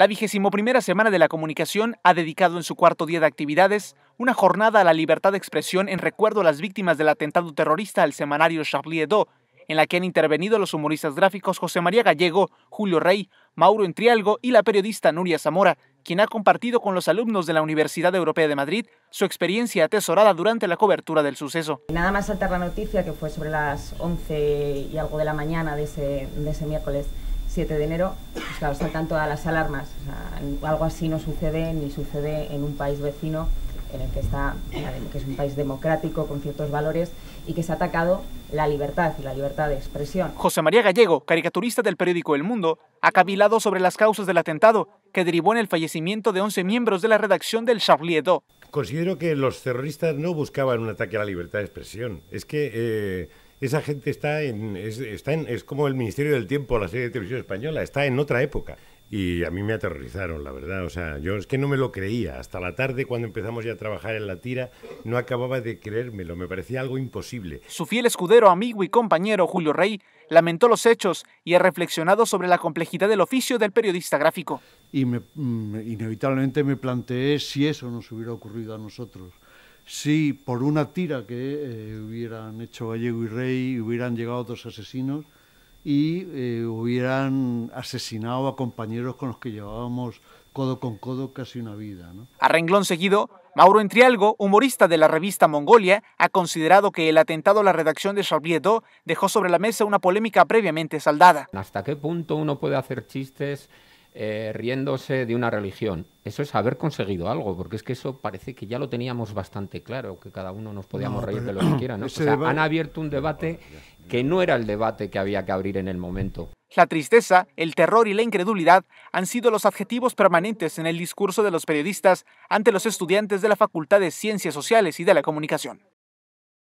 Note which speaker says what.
Speaker 1: La vigésimo semana de la comunicación ha dedicado en su cuarto día de actividades una jornada a la libertad de expresión en recuerdo a las víctimas del atentado terrorista al semanario Charlie Hebdo, en la que han intervenido los humoristas gráficos José María Gallego, Julio Rey, Mauro Entrialgo y la periodista Nuria Zamora, quien ha compartido con los alumnos de la Universidad Europea de Madrid su experiencia atesorada durante la cobertura del suceso.
Speaker 2: Nada más saltar la noticia, que fue sobre las 11 y algo de la mañana de ese miércoles, 7 de enero, pues claro, saltan todas las alarmas. algo así no sucede ni sucede en un país vecino en el que está, que es un país democrático con ciertos valores y que se ha atacado la libertad y la libertad de expresión.
Speaker 1: José María Gallego, caricaturista del periódico El Mundo, ha cavilado sobre las causas del atentado que derivó en el fallecimiento de 11 miembros de la redacción del Charlie Hebdo.
Speaker 3: Considero que los terroristas no buscaban un ataque a la libertad de expresión. Es que eh, esa gente está en, es, está en, es como el Ministerio del Tiempo, la serie de televisión española, está en otra época. Y a mí me aterrorizaron, la verdad. O sea, yo es que no me lo creía. Hasta la tarde, cuando empezamos ya a trabajar en la tira, no acababa de creérmelo. Me parecía algo imposible.
Speaker 1: Su fiel escudero, amigo y compañero, Julio Rey, lamentó los hechos y ha reflexionado sobre la complejidad del oficio del periodista gráfico.
Speaker 4: Y me, mm, inevitablemente me planteé si eso nos hubiera ocurrido a nosotros si por una tira que eh, hubieran hecho Gallego y Rey hubieran llegado dos asesinos y eh, hubieran asesinado a compañeros con los que llevábamos codo con codo casi una vida. ¿no?
Speaker 1: A renglón seguido, Mauro Entrialgo, humorista de la revista Mongolia, ha considerado que el atentado a la redacción de Charlie dejó sobre la mesa una polémica previamente saldada.
Speaker 5: ¿Hasta qué punto uno puede hacer chistes eh, riéndose de una religión. Eso es haber conseguido algo, porque es que eso parece que ya lo teníamos bastante claro, que cada uno nos podíamos reír de lo que quiera. ¿no? O sea, han abierto un debate que no era el debate que había que abrir en el momento.
Speaker 1: La tristeza, el terror y la incredulidad han sido los adjetivos permanentes en el discurso de los periodistas ante los estudiantes de la Facultad de Ciencias Sociales y de la Comunicación.